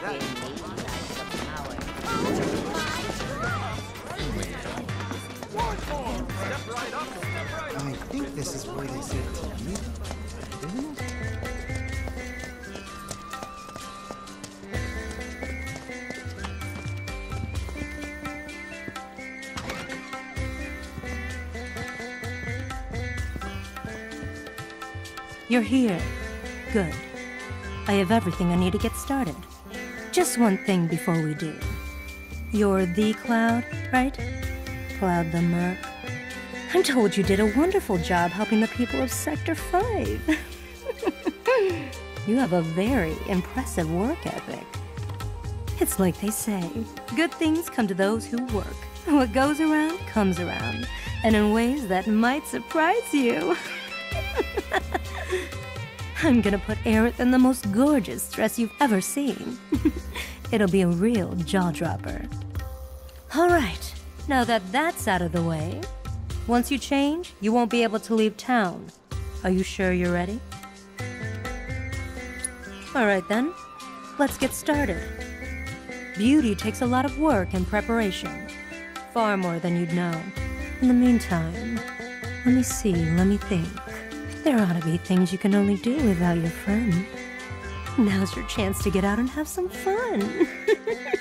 I think this is where they said to meet, didn't it? You're here. Good. I have everything I need to get started. Just one thing before we do. You're the Cloud, right? Cloud the Merc. I'm told you did a wonderful job helping the people of Sector 5. you have a very impressive work ethic. It's like they say, good things come to those who work. What goes around comes around, and in ways that might surprise you. I'm gonna put Aerith in the most gorgeous dress you've ever seen. It'll be a real jaw dropper. All right, now that that's out of the way, once you change, you won't be able to leave town. Are you sure you're ready? All right then, let's get started. Beauty takes a lot of work and preparation, far more than you'd know. In the meantime, let me see, let me think. There ought to be things you can only do without your friend. Now's your chance to get out and have some fun.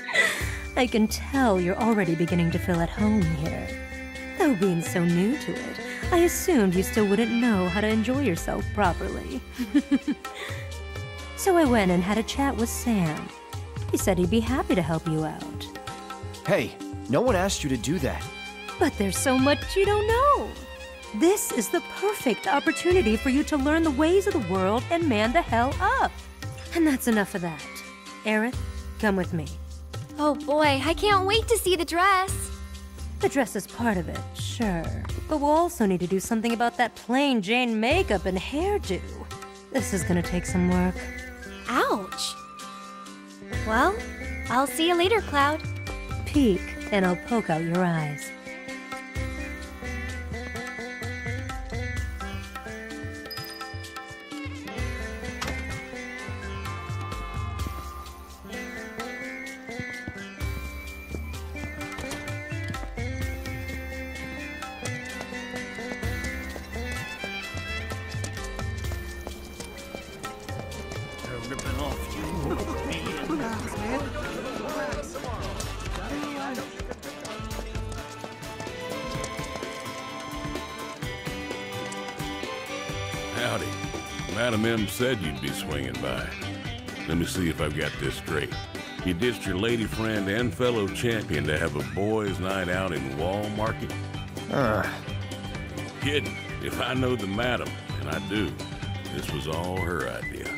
I can tell you're already beginning to feel at home here. Though being so new to it, I assumed you still wouldn't know how to enjoy yourself properly. so I went and had a chat with Sam. He said he'd be happy to help you out. Hey, no one asked you to do that. But there's so much you don't know. This is the perfect opportunity for you to learn the ways of the world and man the hell up. And that's enough of that. Aerith, come with me. Oh boy, I can't wait to see the dress. The dress is part of it, sure. But we'll also need to do something about that plain Jane makeup and hairdo. This is gonna take some work. Ouch. Well, I'll see you later, Cloud. Peek, and I'll poke out your eyes. Madam M said you'd be swinging by. Let me see if I've got this straight. You ditched your lady friend and fellow champion to have a boys' night out in Wall Market? Uh, Kidding. If I know the madam, and I do, this was all her idea.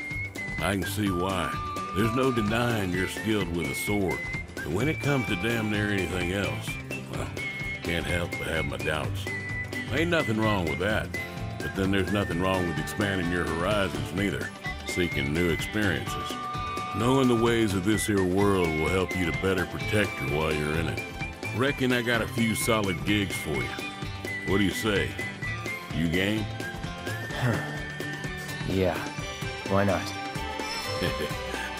I can see why. There's no denying you're skilled with a sword. But when it comes to damn near anything else, well, can't help but have my doubts. Ain't nothing wrong with that. But then there's nothing wrong with expanding your horizons neither, seeking new experiences. Knowing the ways of this here world will help you to better protect her while you're in it. Reckon I got a few solid gigs for you. What do you say? You game? yeah. Why not?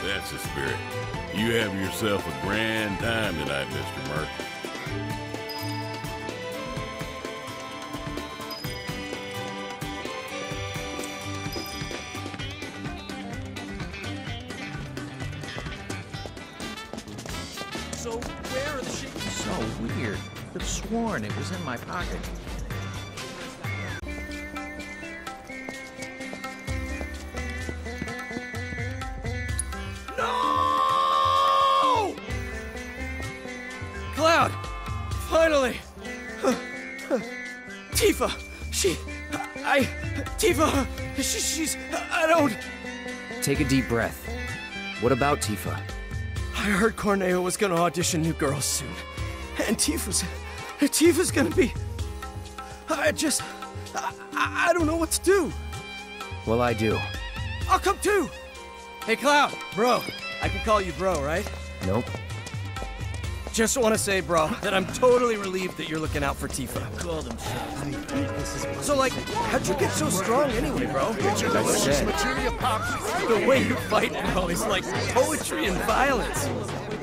That's the spirit. You have yourself a grand time tonight, Mr. Merc. Sworn it was in my pocket. No! Cloud! Finally! Tifa! She... I... Tifa! She, she's... I don't... Take a deep breath. What about Tifa? I heard Corneo was gonna audition new girls soon. And Tifa's... Tifa's gonna be... I just... I, I I don't know what to do. Well, I do. I'll come too! Hey, Cloud! Bro. I can call you bro, right? Nope. just want to say, bro, that I'm totally relieved that you're looking out for Tifa. I think this is worthy So, like, how'd you get so strong anyway, bro? said. The way you fight, bro, is like poetry and violence.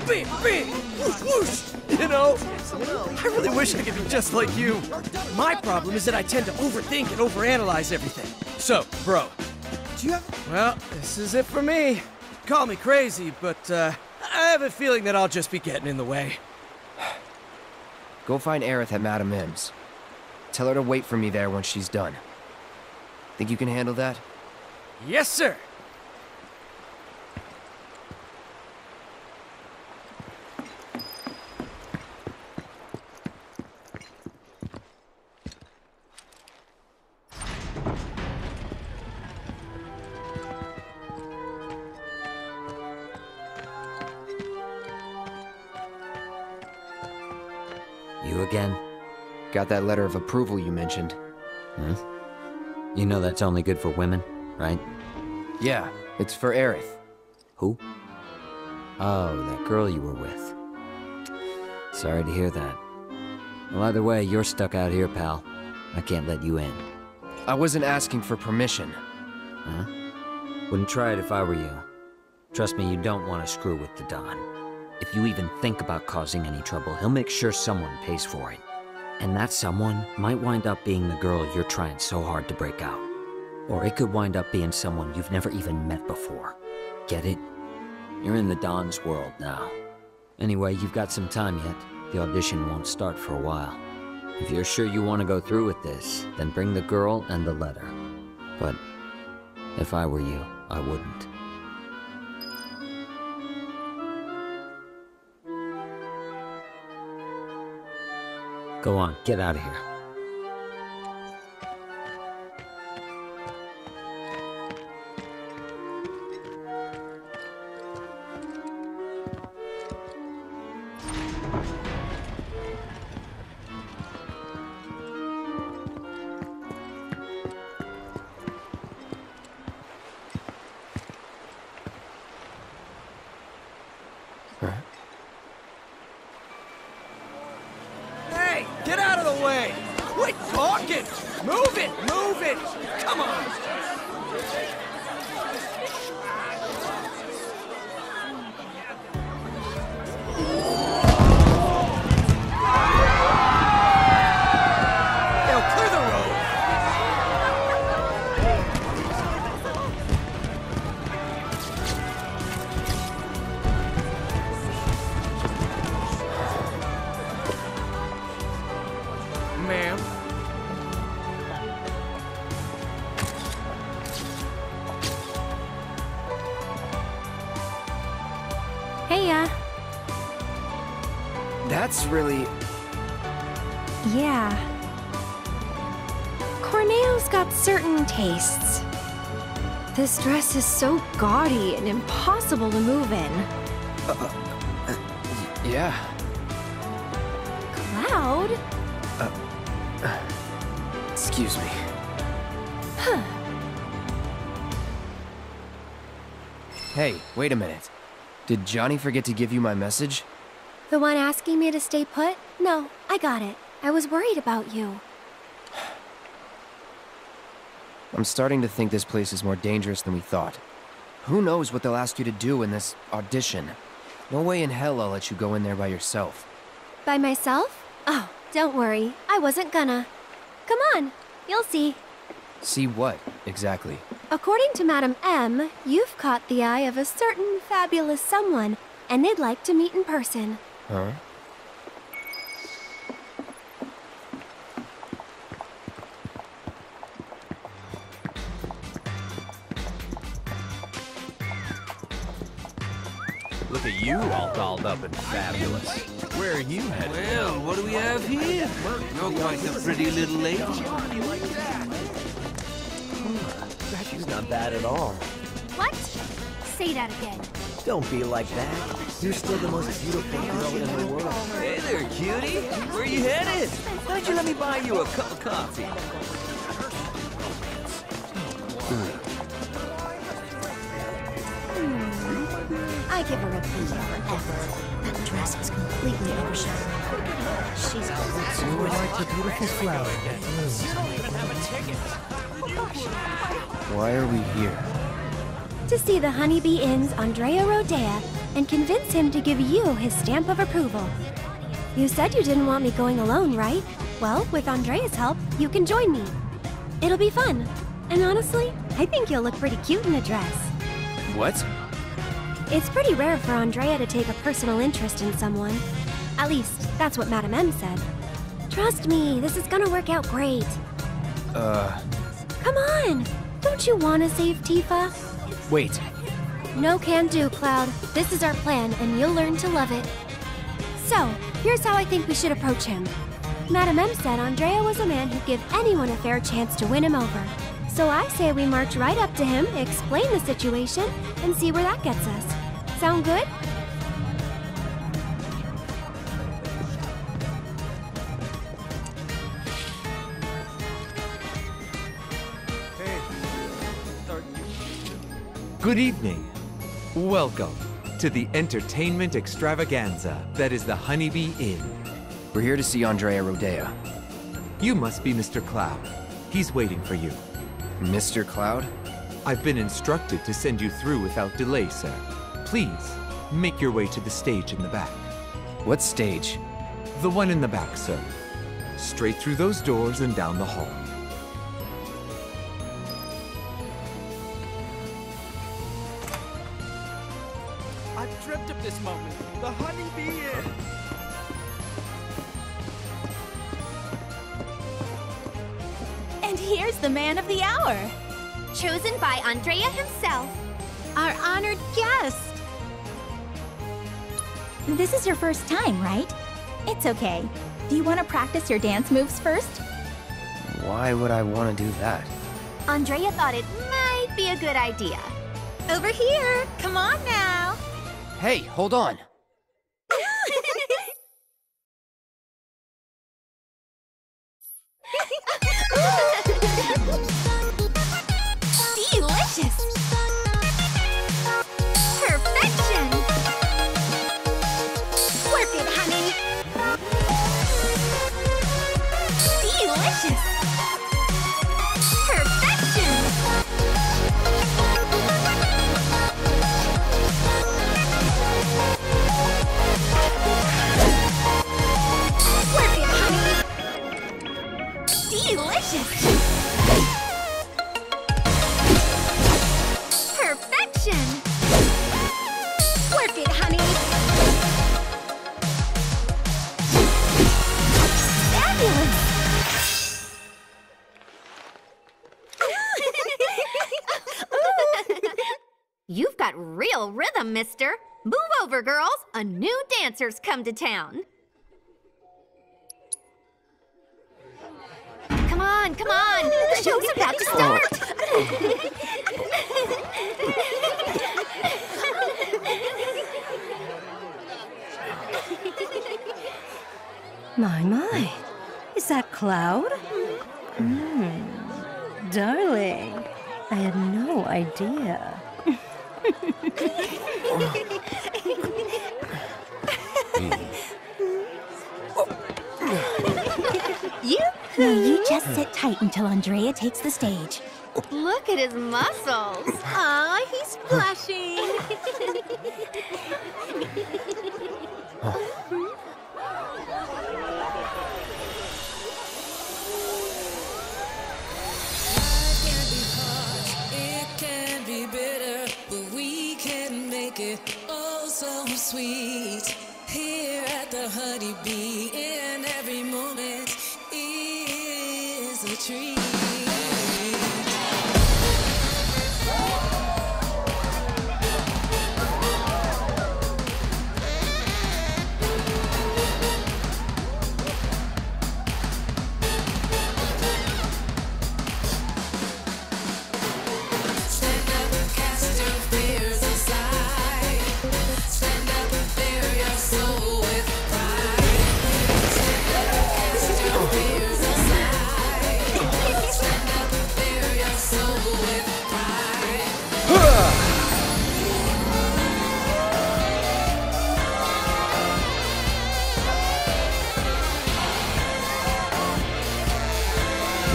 Bing, bing, whoosh, whoosh. You know? I really wish I could be just like you. My problem is that I tend to overthink and overanalyze everything. So, bro, Do you have well, this is it for me. Call me crazy, but uh, I have a feeling that I'll just be getting in the way. Go find Aerith at Madame M's. Tell her to wait for me there once she's done. Think you can handle that? Yes, sir. Got that letter of approval you mentioned. You know that's only good for women, right? Yeah, it's for Aerith. Who? Oh, that girl you were with. Sorry to hear that. Well, either way, you're stuck out here, pal. I can't let you in. I wasn't asking for permission. Huh? Wouldn't try it if I were you. Trust me, you don't want to screw with the Don. If you even think about causing any trouble, he'll make sure someone pays for it. And that someone might wind up being the girl you're trying so hard to break out. Or it could wind up being someone you've never even met before. Get it? You're in the Don's world now. Anyway, you've got some time yet. The audition won't start for a while. If you're sure you want to go through with this, then bring the girl and the letter. But if I were you, I wouldn't. Go on, get out of here. This dress is so gaudy and impossible to move in. Uh, uh, yeah. Cloud? Uh, excuse me. Hey, wait a minute. Did Johnny forget to give you my message? The one asking me to stay put? No, I got it. I was worried about you. I'm starting to think this place is more dangerous than we thought. Who knows what they'll ask you to do in this audition? No way in hell I'll let you go in there by yourself. By myself? Oh, don't worry. I wasn't gonna. Come on, you'll see. See what, exactly? According to Madam M, you've caught the eye of a certain fabulous someone, and they'd like to meet in person. Huh? Look at you all dolled up and fabulous. Where are you headed? Well, what do we have here? You're quite a pretty little lady. She's not bad at all. What? Say that again. Don't be like that. You're still the most beautiful girl in the world. Hey there, cutie. Where are you headed? Why don't you let me buy you a cup of coffee? Give her a B forever. dress was completely overshadowed. She's You would like the beautiful flower. Why are we here? to see the Honeybee Inn's Andrea Rhodea and convince him to give you his stamp of approval. You said you didn't want me going alone, right? Well, with Andrea's help, you can join me. It'll be fun. And honestly, I think you'll look pretty cute in a dress. What? It's pretty rare for Andrea to take a personal interest in someone. At least, that's what Madame M said. Trust me, this is gonna work out great. Uh, Come on! Don't you wanna save Tifa? wait. No can do, Cloud. This is our plan, and you'll learn to love it. So, here's how I think we should approach him. Madame M said Andrea was a man who'd give anyone a fair chance to win him over. So I say we march right up to him, explain the situation, and see where that gets us. Sound good? Good evening. Welcome to the entertainment extravaganza that is the Honeybee Inn. We're here to see Andrea Rhodea. You must be Mr. Cloud. He's waiting for you. Mr. Cloud? I've been instructed to send you through without delay, sir. Please, make your way to the stage in the back. What stage? The one in the back, sir. Straight through those doors and down the hall. I've dreamt of this moment. The Honeybee Inn. And here's the man of the hour. Chosen by Andrea himself. Our honored guest. This is your first time, right? It's okay. Do you want to practice your dance moves first? Why would I want to do that? Andrea thought it might be a good idea. Over here. Come on now. Hey, hold on. Dancer's come to town. Come on, come on. The show's about to start. My, my. Is that Cloud? Hmm. Darling, I had no idea. You? Now you just sit tight until Andrea takes the stage. Look at his muscles. Aw, he's blushing.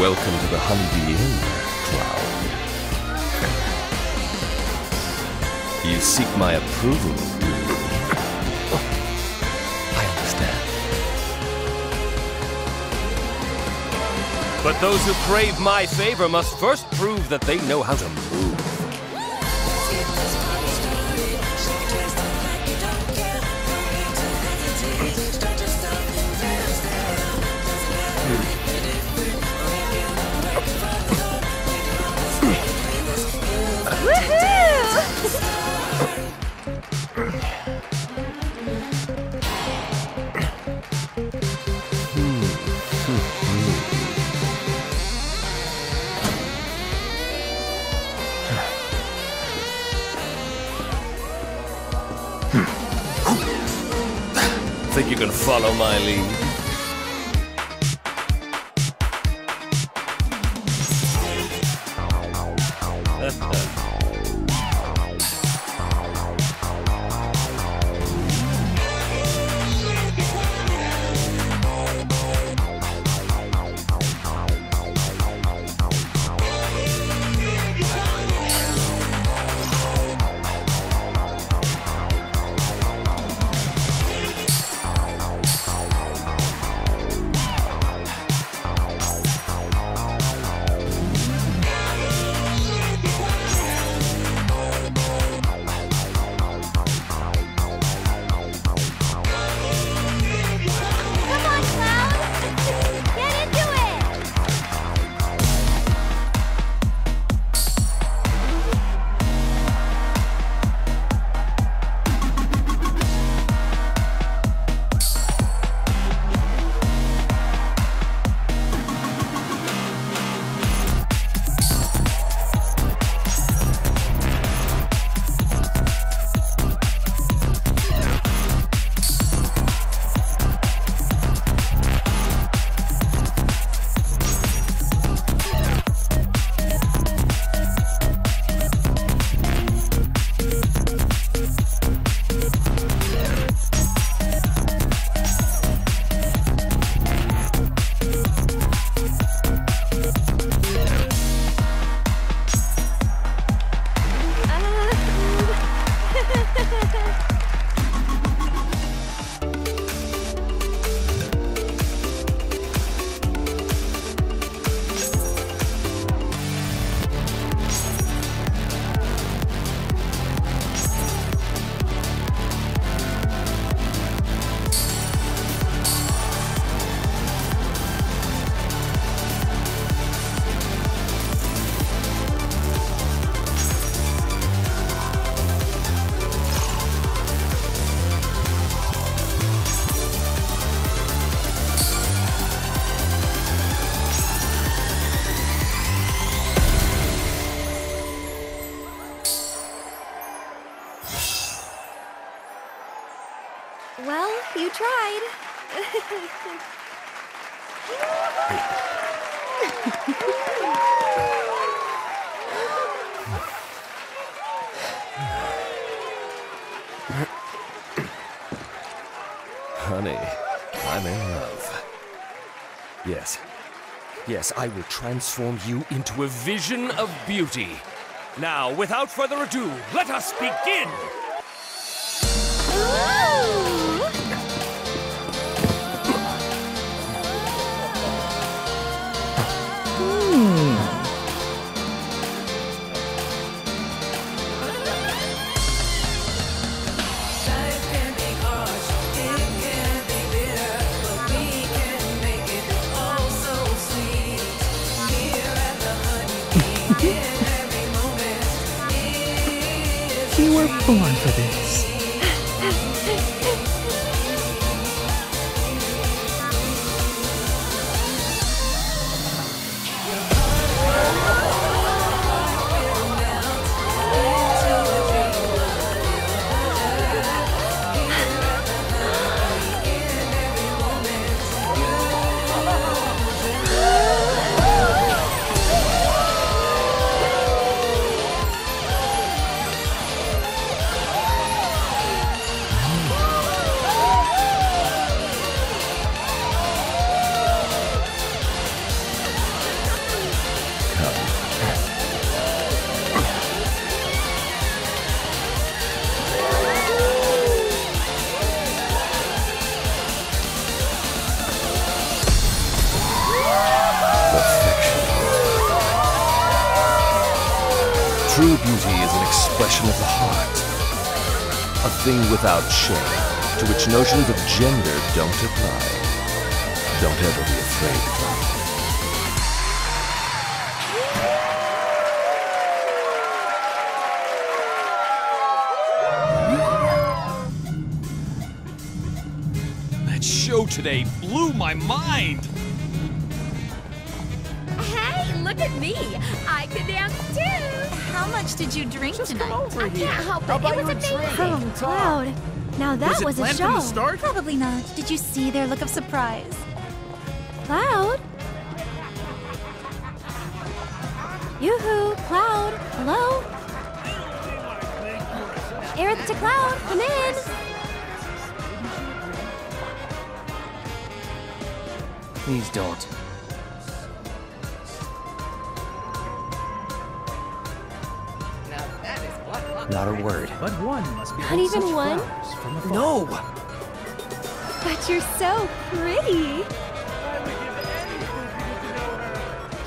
Welcome to the Honeybee Inn, Cloud. You seek my approval, do you? Oh, I understand. But those who crave my favor must first prove that they know how to move. Follow my lead? Honey, I'm in love. Yes. Yes, I will transform you into a vision of beauty. Now, without further ado, let us begin! You were born for this. A thing without shame, to which notions of gender don't apply. Don't ever be afraid, Cloud. That show today blew my mind. Hey, look at me. I can dance too. How much did you drink tonight? I can't help it. It was amazing. Oh, Cloud. Now that was, a show. Probably not. Did you see their look of surprise? Cloud? Yoo-hoo, Cloud. Hello? Aerith to Cloud, come in. Please don't. Not a word. But one must be Not even one? No! But you're so pretty.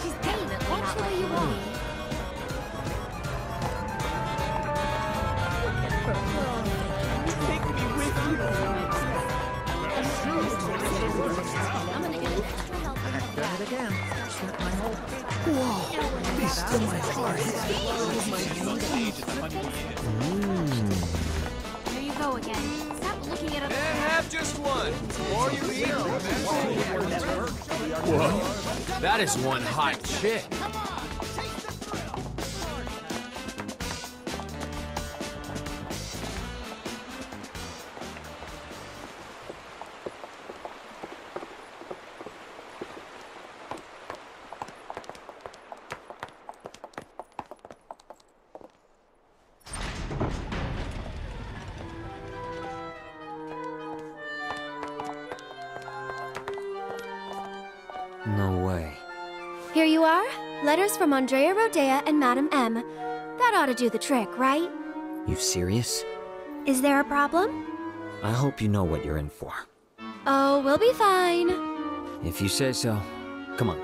She's definitely not what you want. Whoa, still my heart. Here you go again. Stop looking at other Have just one. Or you eat. Whoa. That is one hot chick. Andrea Rhodea and Madame M. That ought to do the trick, right? You serious? Is there a problem? I hope you know what you're in for. Oh, we'll be fine. If you say so. Come on.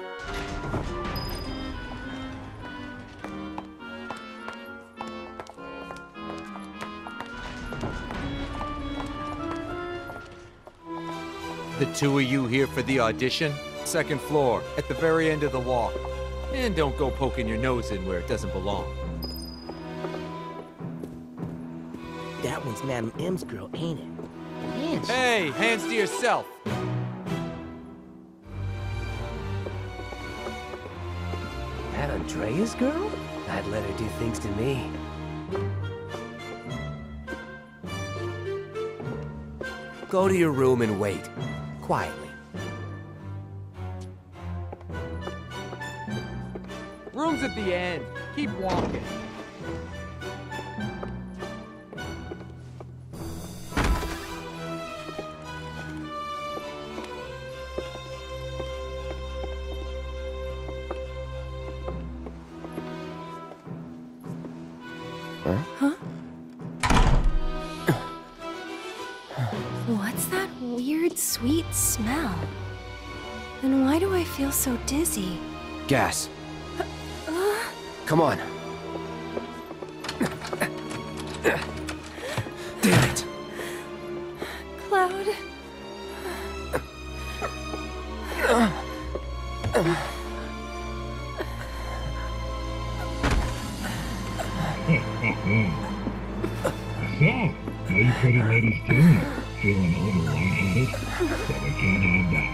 The two of you here for the audition? Second floor, at the very end of the wall. And don't go poking your nose in where it doesn't belong. That one's Madam M's girl, ain't it? Man, Hey, hands to yourself. That Andrea's girl? I'd let her do things to me. Go to your room and wait. Quietly. Room's at the end. Keep walking. Huh? What's that weird, sweet smell? And why do I feel so dizzy? Gas. Uh, Come on. Damn it. Cloud. So, how you pretty ladies doing? Feeling a little lightheaded? So we can't have that.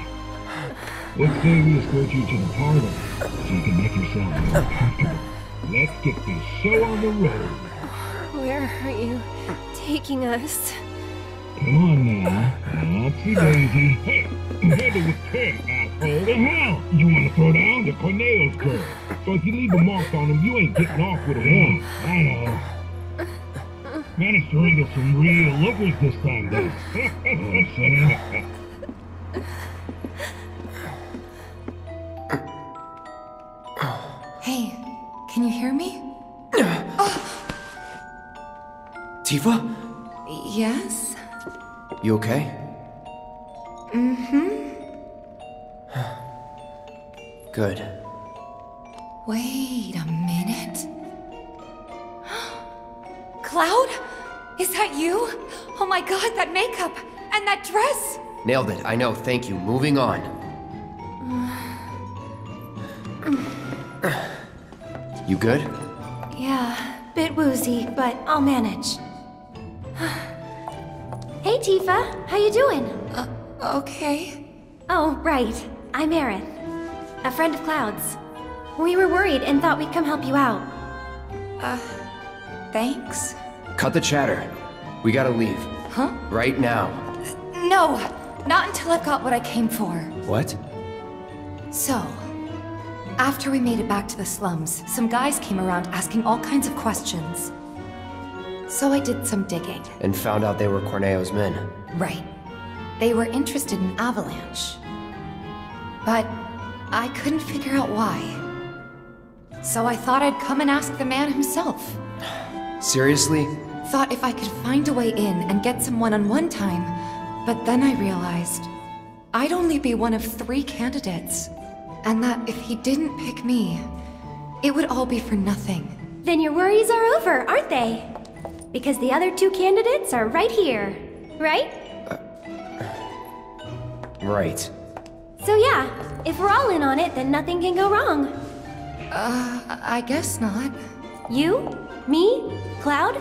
Let's say we escort you to the parlor so you can make yourself more comfortable. Let's get this show on the road. Where are you taking us? Come on now. Oopsie daisy. Hey, together with Ted, asshole. The hell? You want to throw down the Cornelius girl? So if you leave a mark on him, you ain't getting off with a one. I know. Managed to wrangle some real lookers this time, though. I'm saying. Hey, Tifa? Yes? You okay? Mm-hmm. Good. Wait a minute. Cloud? Is that you? Oh my god, that makeup! And that dress! Nailed it, I know, thank you. Moving on. You good? Yeah, bit woozy, but I'll manage. Hey, Tifa. How you doing? Uh, okay. Oh, right. I'm Aerith. A friend of Cloud's. We were worried and thought we'd come help you out. Uh, thanks. Cut the chatter. We gotta leave. Huh? Right now. No, not until I've got what I came for. What? So, after we made it back to the slums, some guys came around asking all kinds of questions. So I did some digging. And found out they were Corneo's men. Right. They were interested in Avalanche. But I couldn't figure out why. So I thought I'd come and ask the man himself. Seriously? Thought if I could find a way in and get some one-on-one time, but then I realized I'd only be one of three candidates. And that if he didn't pick me, it would all be for nothing. Then your worries are over, aren't they? Because the other two candidates are right here, right? Right. So yeah, if we're all in on it, then nothing can go wrong. Uh, I guess not. You? Me? Cloud?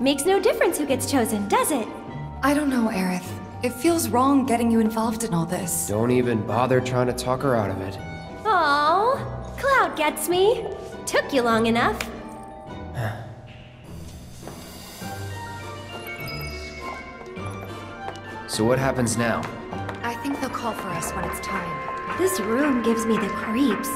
Makes no difference who gets chosen, does it? I don't know, Aerith. It feels wrong getting you involved in all this. Don't even bother trying to talk her out of it. Oh, Cloud gets me. Took you long enough. So what happens now? I think they'll call for us when it's time. This room gives me the creeps.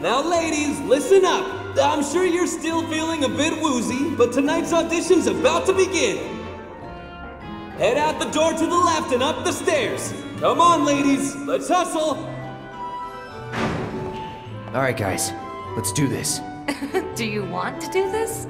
Now, ladies, listen up. I'm sure you're still feeling a bit woozy, but tonight's audition's about to begin. Head out the door to the left and up the stairs. Come on, ladies, let's hustle. Alright, guys. Let's do this. do you want to do this?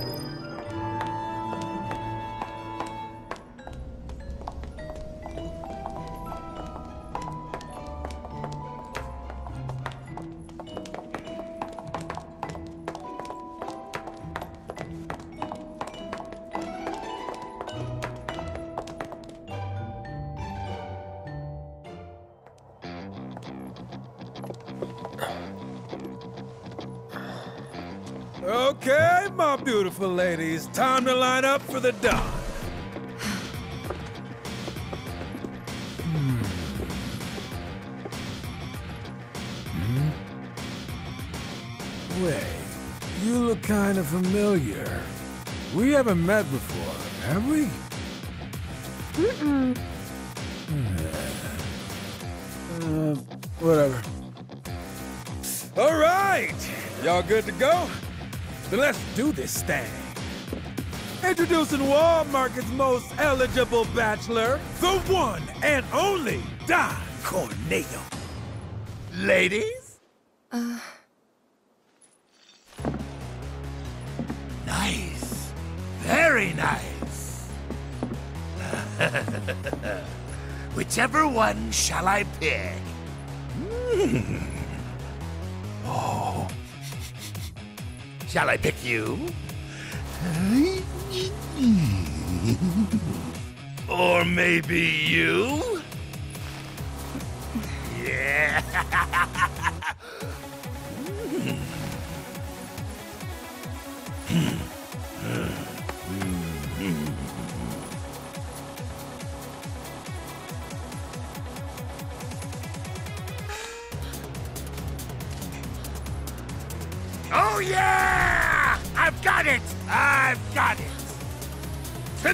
Beautiful ladies, time to line up for the Don. Hmm. Hmm? Wait, you look kind of familiar. We haven't met before, have we? Mm-mm. Uh, whatever. All right, y'all good to go? Then let's do this thing. Introducing Wall Market's most eligible bachelor, the one and only Don Corneo. Ladies? Uh, Nice. Very nice. Whichever one shall I pick? Hmm. Oh. Shall I pick you? Or maybe you? Yeah.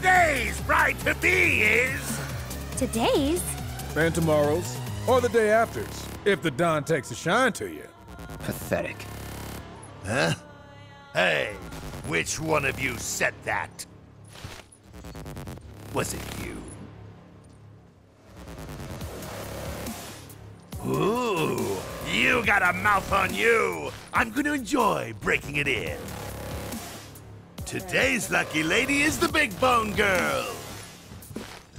Today's bride-to-be is... Today's? And tomorrow's, or the day after's, if the Don takes a shine to you. Pathetic. Huh? Hey, which one of you said that? was it you? Ooh, you got a mouth on you. I'm going to enjoy breaking it in. Today's lucky lady is the Big Bone Girl.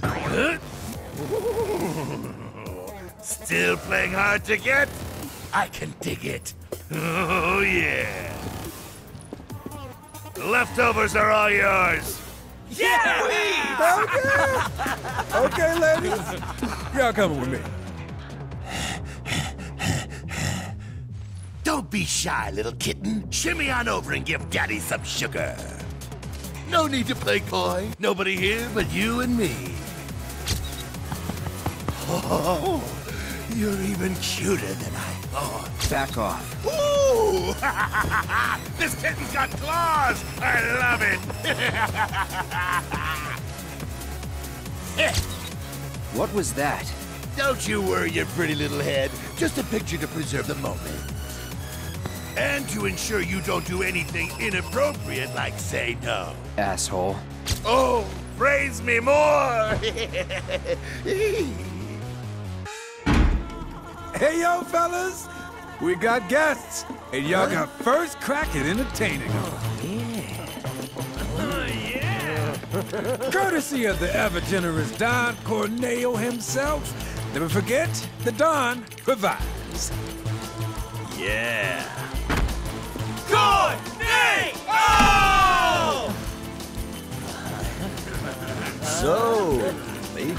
Huh? Still playing hard to get? I can dig it. Oh, yeah. The leftovers are all yours. Yeah! Okay. okay, ladies. Y'all coming with me. Don't be shy, little kitten. Shimmy on over and give Daddy some sugar. No need to play coy. Nobody here but you and me. Oh, you're even cuter than I thought. Back off. Ooh! this kitten's got claws! I love it! What was that? Don't you worry your pretty little head. Just a picture to preserve the moment. And to ensure you don't do anything inappropriate like say no. Asshole. Oh, praise me more! Hey, yo, fellas. We got guests, and y'all got first crack at entertaining them. oh, yeah! Courtesy of the ever-generous Don Corneo himself. Never forget, the Don provides. Yeah. Good day! Oh! So, ladies,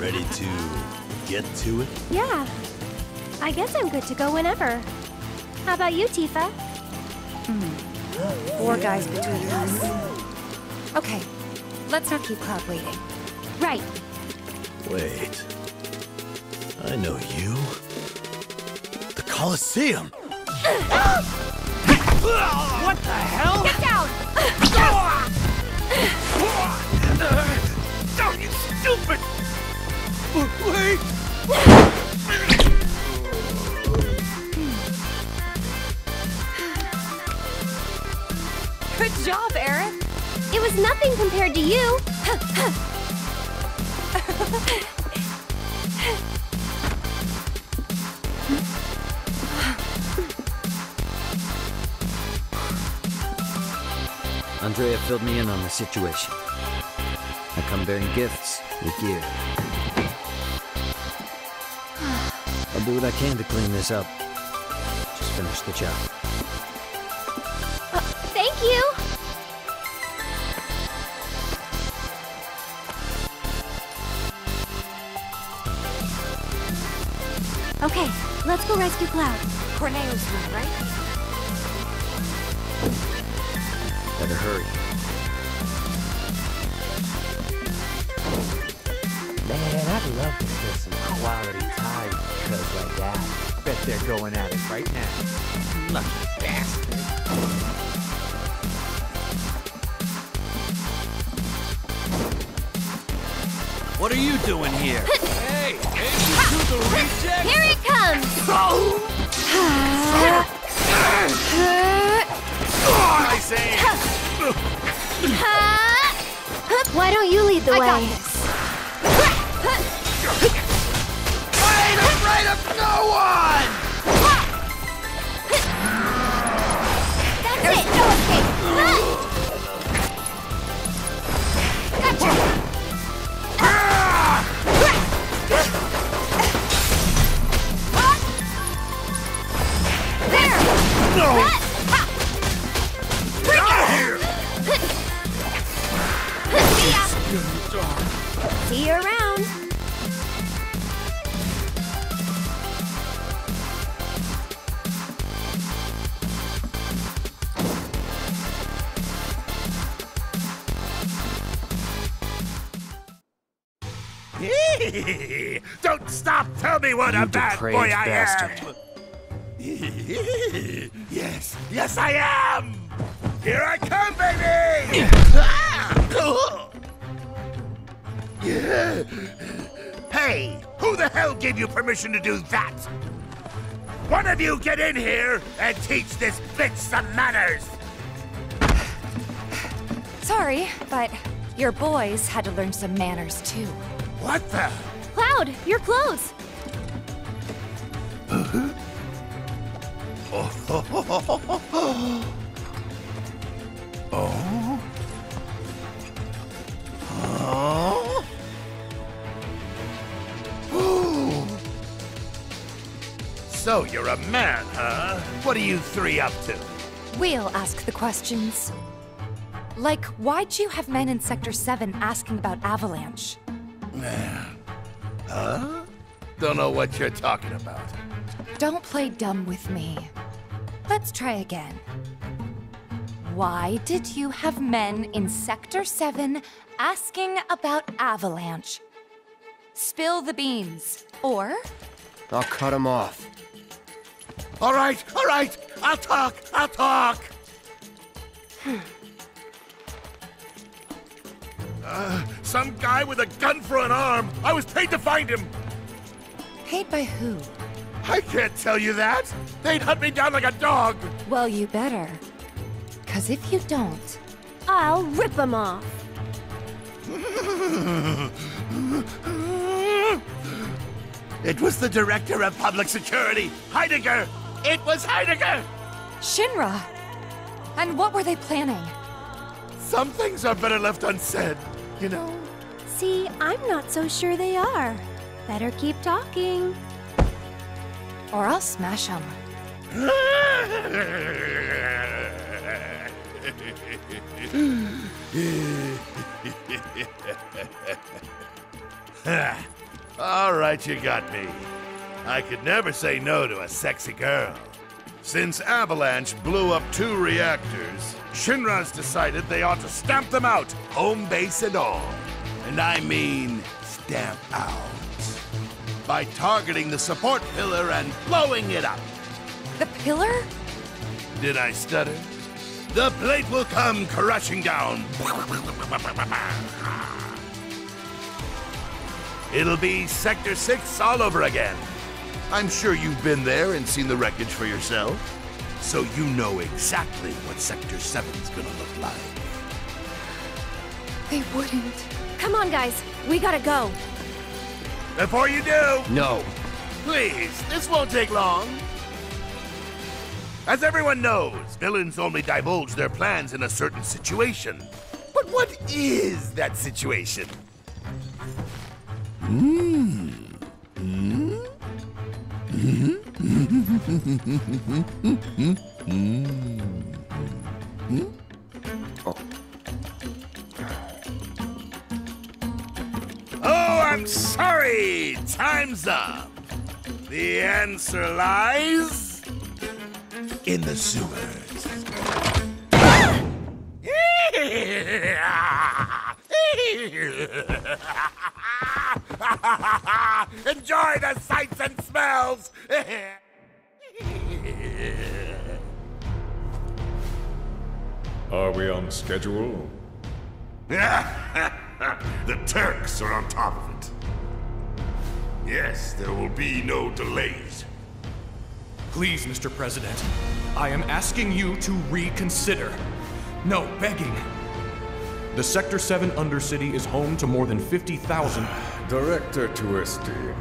ready to get to it? Yeah. I guess I'm good to go whenever. How about you, Tifa? Hmm. Four guys between us. Okay, let's not keep Cloud waiting. Right. Wait. I know you. The Colosseum. What the hell? Get down! Oh, you stupid! Wait! Good job, Eric. It was nothing compared to you. Andrea filled me in on the situation. I come bearing gifts with gear. I'll do what I can to clean this up. Just finish the job. Uh, thank you. Okay, let's go rescue Cloud. Corneo's room, right? Hurry. Man, I'd love to spend some quality time with cuz like that. Bet they're going at it right now. Lucky bastard. What are you doing here? hey, ain't you two the reject? Here it comes! Nice aim! Why don't you lead the I way? got this. I ain't afraid of no one! Me what You a bad depraved boy I bastard. am! yes, yes I am! Here I come, baby! Ah, hey, who the hell gave you permission to do that? One of you get in here and teach this bitch some manners! Sorry, but Your boys had to learn some manners too. What the? Cloud, you're close. Oh? Oh? Oh. So you're a man, huh? What are you three up to? We'll ask the questions. Like, why'd you have men in Sector 7 asking about Avalanche? Man. Huh? Don't know what you're talking about. Don't play dumb with me. Let's try again. Why did you have men in Sector 7 asking about Avalanche? Spill the beans. Or, I'll cut him off. All right, all right. I'll talk. I'll talk. Uh, some guy with a gun for an arm. I was paid to find him. paid by who? I can't tell you that. They'd hunt me down like a dog. Well, you better. Cause if you don't, I'll rip him off. it was the director of public security, Heidegger. It was Heidegger. Shinra! And what were they planning? Some things are better left unsaid, you know. See, I'm not so sure they are. Better keep talking. Or I'll smash them. All right, you got me. I could never say no to a sexy girl. Since Avalanche blew up two reactors, Shinra's decided they ought to stamp them out, home base and all. And I mean stamp out. By targeting the support pillar and blowing it up. The pillar? Did I stutter? The plate will come crashing down. It'll be Sector 6 all over again. I'm sure you've been there and seen the wreckage for yourself. So you know exactly what Sector 7's gonna look like. They wouldn't. Come on, guys. We gotta go. Before you do, No. please, this won't take long. As everyone knows, villains only divulge their plans in a certain situation. But what is that situation? Hmm. Hmm? Mmm. Mmm. Mmm. Oh, Oh, I'm sorry! Time's up! The answer lies in the sewers. Enjoy the sights and smells! Are we on schedule? the Turks are on top of it. Yes, there will be no delays. Please, Mr. President, I am asking you to reconsider. No, begging. The Sector 7 Undercity is home to more than 50,000. Director Tuesti.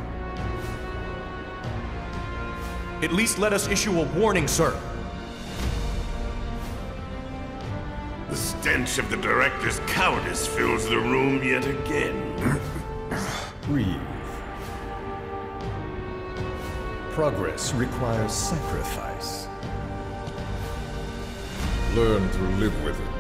At least let us issue a warning, sir. The stench of the director's cowardice fills the room yet again. Breathe. Progress requires sacrifice. Learn to live with it.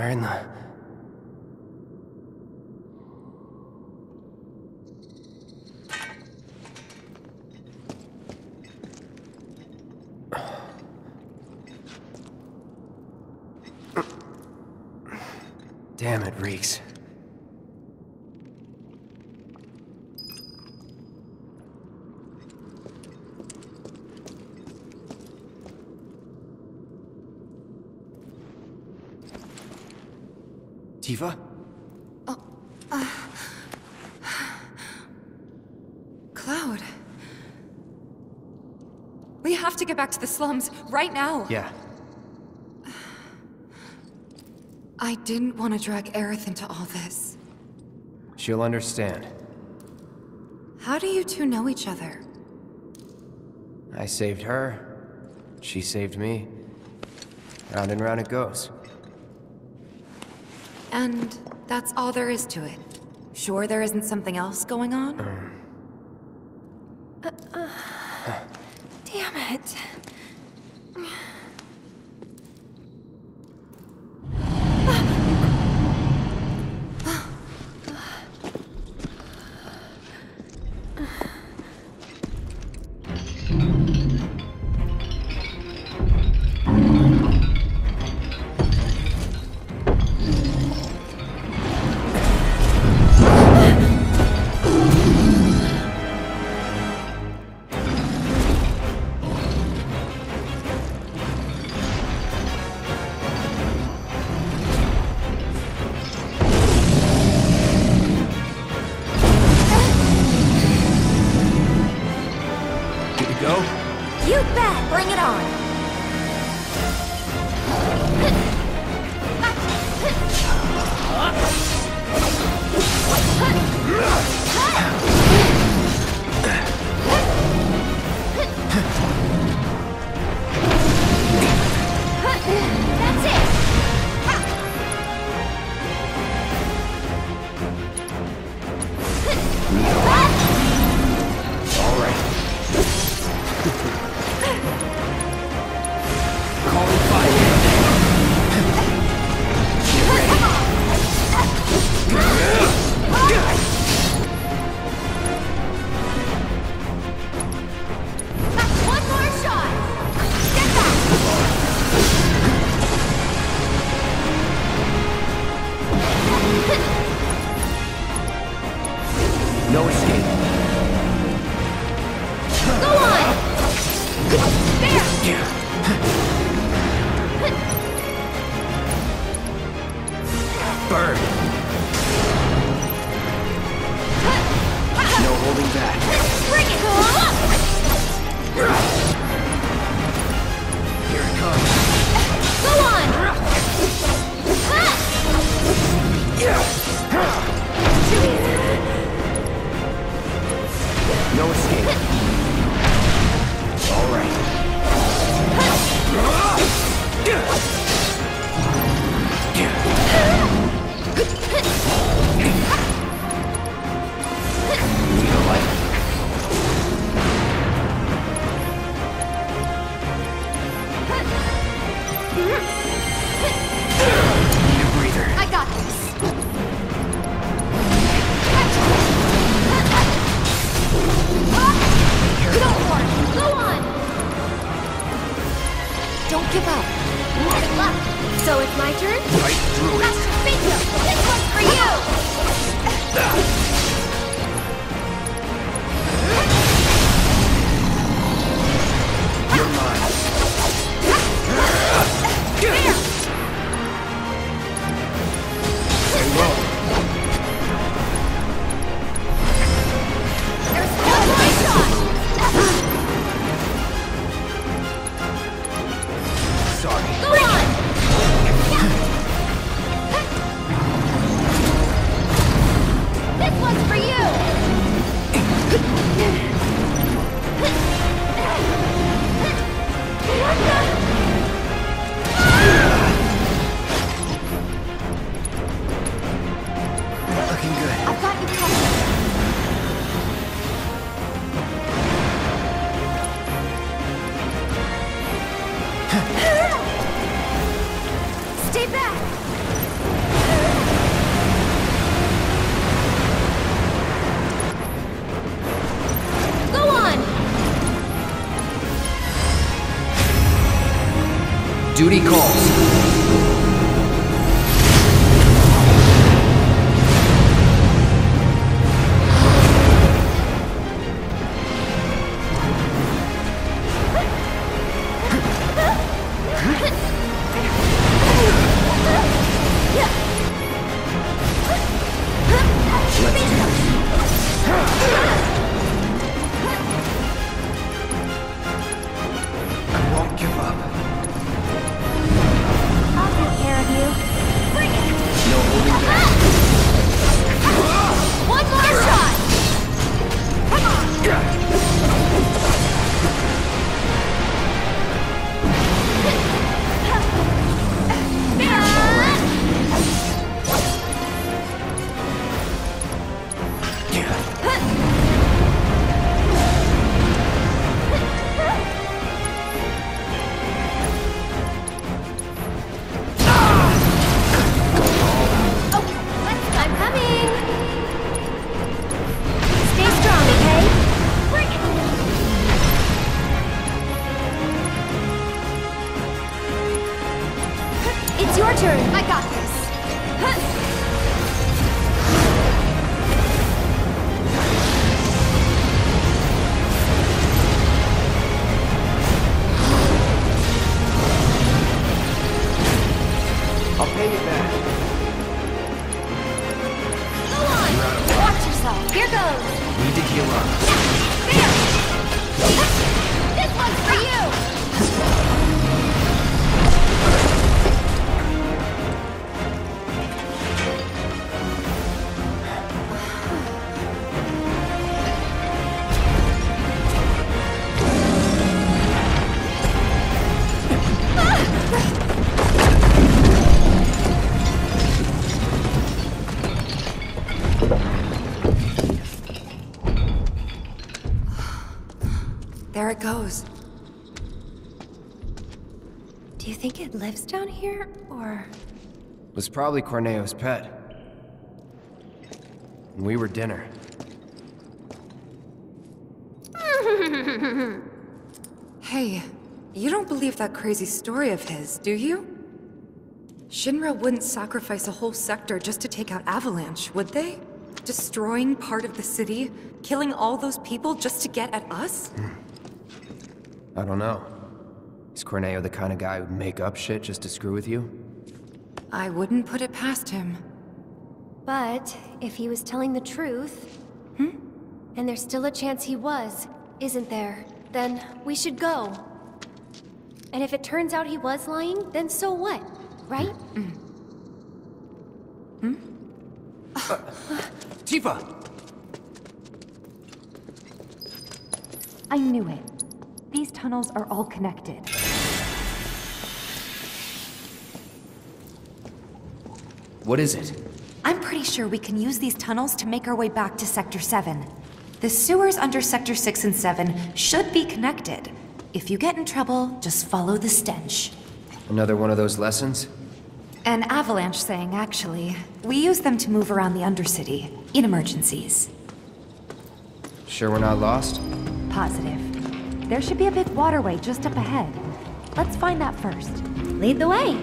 Where in the. Damn it, Reeks. Tifa? Oh, uh, Cloud. We have to get back to the slums right now. Yeah. I didn't want to drag Aerith into all this. She'll understand. How do you two know each other? I saved her. She saved me. Round and round it goes. And that's all there is to it. Sure there isn't something else going on? Damn There! Goes. Do you think it lives down here, or...? It Was probably Corneo's pet. And we were dinner. Hey, you don't believe that crazy story of his, do you? Shinra wouldn't sacrifice a whole sector just to take out Avalanche, would they? Destroying part of the city, killing all those people just to get at us? Hmm. I don't know. Is Corneo the kind of guy who'd make up shit just to screw with you? I wouldn't put it past him. But if he was telling the truth... Hmm? And there's still a chance he was, isn't there? Then we should go. And if it turns out he was lying, then so what? Right? Mm. Mm. Hmm? Tifa! I knew it. These tunnels are all connected. What is it? I'm pretty sure we can use these tunnels to make our way back to Sector 7. The sewers under Sector 6 and 7 should be connected. If you get in trouble, just follow the stench. Another one of those lessons? An avalanche saying, actually. We use them to move around the Undercity, in emergencies. Sure we're not lost? Positive. There should be a big waterway just up ahead. Let's find that first. Lead the way.